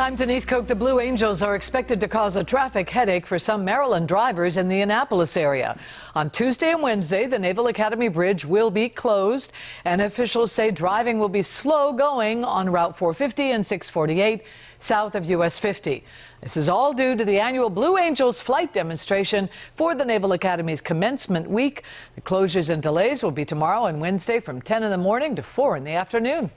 I'm Denise Koch. The Blue Angels are expected to cause a traffic headache for some Maryland drivers in the Annapolis area. On Tuesday and Wednesday, the Naval Academy Bridge will be closed, and officials say driving will be slow going on Route 450 and 648 south of US 50. This is all due to the annual Blue Angels flight demonstration for the Naval Academy's commencement week. The closures and delays will be tomorrow and Wednesday from 10 in the morning to 4 in the afternoon.